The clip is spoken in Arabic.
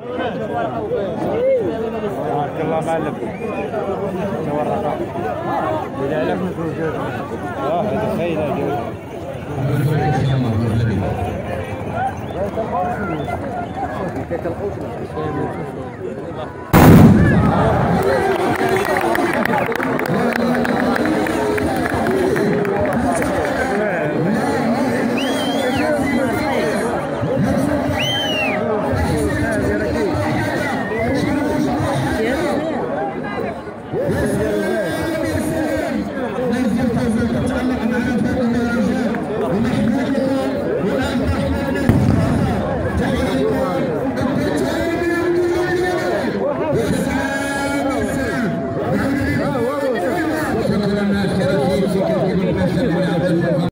بارك الله معلم تورقة إذا لم نكون آه هذا خير. you. Yes,